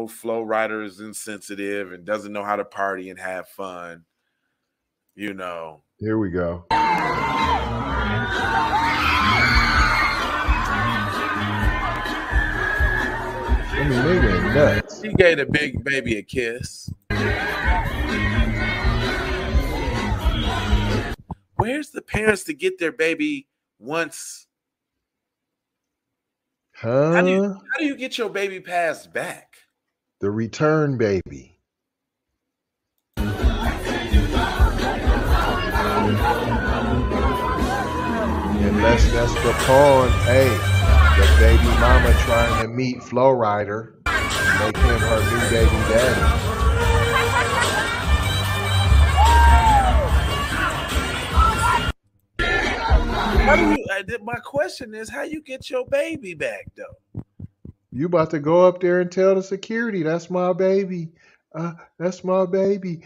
whole Flo Rida is insensitive and doesn't know how to party and have fun. You know. Here we go. I mean, they went nuts. He gave the big baby a kiss. Where's the parents to get their baby once? Huh? How do you how do you get your baby passed back? The return baby. Unless that's the pawn. Hey, the baby mama trying to meet Flo Rida, make him her new baby daddy. How do you, my question is, how you get your baby back though? You about to go up there and tell the security, that's my baby. Uh, that's my baby.